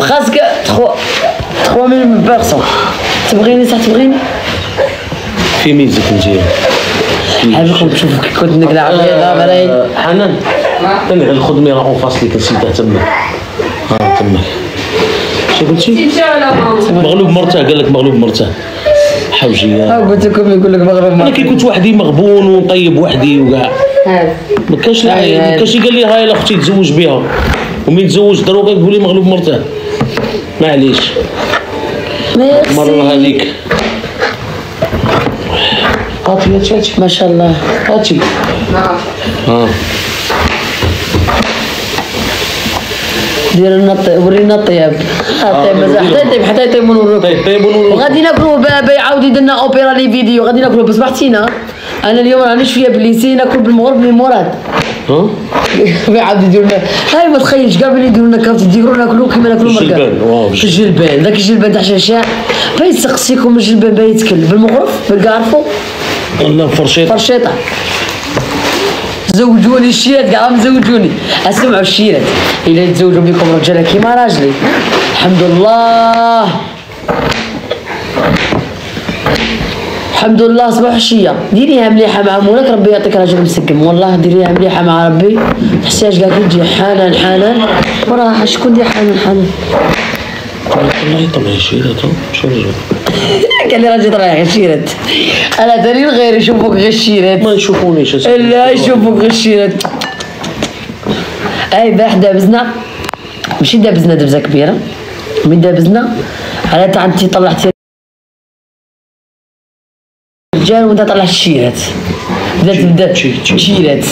خاصك تخو تخو من بيرسون. تبغيني صح تبغيني؟ في ميزك مزيان حابكم تشوفوا كي كنت نقلع بيضة ملايين آه، حنان. أنا غير الخدمه راه اون فاس اللي كنسيتها تماك. ها تماك. شنو قلتي؟ مغلوب مرتاح قال لك مغلوب مرتاح حوجي. ها قلت لكم يقول لك مغرب أنا كي كنت وحدي مغبون ونطيب وحدي وكاع. ما كانش ما. كانش قال لي هاي لا أختي تزوج بها. ومن تزوج دروك يقول لي مغلوب مرتاح معليش. مرة هذيك. هاتي هاتي ما شاء الله. هاتي ها دير لنا ورينا الطياب الطيب مازال حتى يطيب حتى يطيب طيب طيب ونقول وغادي ناكلوا بابا يعاود يدير اوبيرا لي فيديو. غادي ناكلوا بصبحتينا أنا اليوم راني شوية بليسي ناكل بالمغرب من مراد ها؟ يعاود يديروا لنا هاي ما تخيلش كاع بلي يديروا لنا كارت يديروا ناكلوا كيما ناكلوا في الجلبان،. في الجلبان. ذاك الجلبان تاع شاشة باين يسقسيكم الجلبان باين يتكل بالمغرب؟ بالكارفو الله فرشيط فرشيطة. زوجوني الشيرات كاع مزوجوني أسمعوا الشيرات. إلا يتزوجوا بكم رجاله كيما راجلي. الحمد لله. الحمد الله صباح عشية ديريها مليحة مع مولك ربي يعطيك راجل مسقم والله ديريها مليحة مع ربي. تحسيهاش كاع تجي حنان حنان. وراه شكون دي حنان حنان؟ والله طلع شي هذا شو قال لي راجل رايح غشيرت أنا تاني غير يشوفوك غشيرت ما يشوفونيش. لا يشوفوك غشيرت أي باح دابزنا. ماشي دابزنا دبزة كبيرة. من دابزنا؟ على تا انت طلعتي رجال وانت طلعت الشيرات. بدات بدات شي- شي. شيرات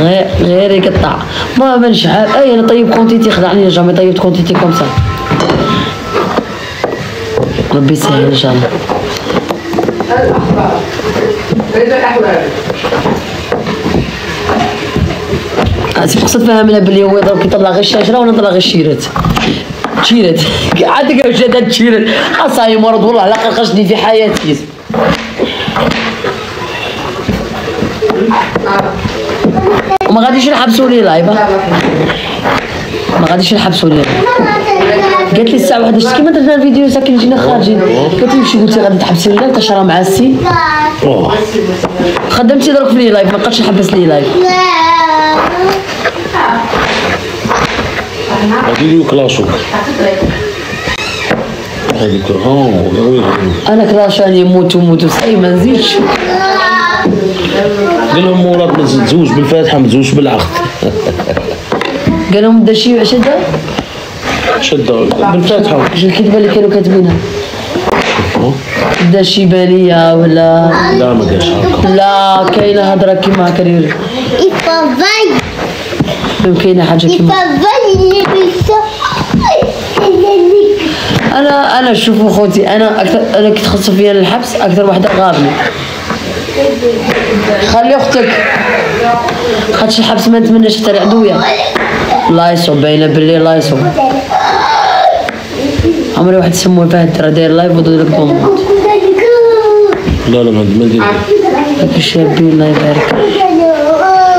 غير غير يقطع. ما ما نشعل أي أنا طيب كونتيتي خدعني جامي طيبت كونتيتي كوم سا. ربي يسهل إن شاء الله. اسف قصد فهمنا بلي هو يضرب يطلع غير الشاشره وأنا نطلع غير الشيرات؟ شيرات عندك وجدت شيرات خاصها مرض والله لا قرقشني في حياتي. وما غاديش نحبسوا لي لايف ها؟ ما غاديش نحبسوا لي قالت لي الساعة 1 شتي كيما درنا الفيديو ساكن جينا خارجين. قالت لي مشي قلت لي غادي تحبسي لي تشرى مع السي. خدمتي درك في لي لايف ما بقاتش نحبس لي لايف غادي لي كلاشو. أنا كراشاني موت وموت وصاي ما نزيدش. قال لهم مراد ما تزوج بالفاتحة ما تزوجش بالعقد. قال لهم دا شي شدا شد بالفاتحة. واش الكذبة اللي كانوا كاتبينها؟ دا شي بانيه ولا؟ لا ما قالش لا كاينة هضره كيما هكا vaille. كاينة حاجة كيما. أنا أنا شوفوا خوتي أنا أكثر أنا كي تخصص فيا الحبس أكثر واحدة غابني. خلي أختك. خاطش الحبس ما نتمناش حتى عدوية لايصو باينة باللي لايصو عمري واحد سموه فهد راه داير لايف ودير لك بومبوت لا لا ما ندير هاك الشابين الله يبارك.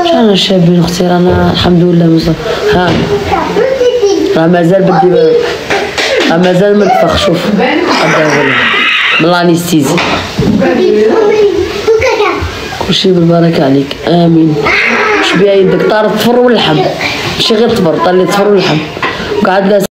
شحال الشابين أختي؟ رانا الحمد لله مصر ها. راه مازال بدي راه مازال ما نفخ شوف. هذا هو من كلشي بالبركة عليك. آمين. بها يدك طار الطفر واللحم ماشي غير الطفر طار لي الطفر واللحم وقعد لا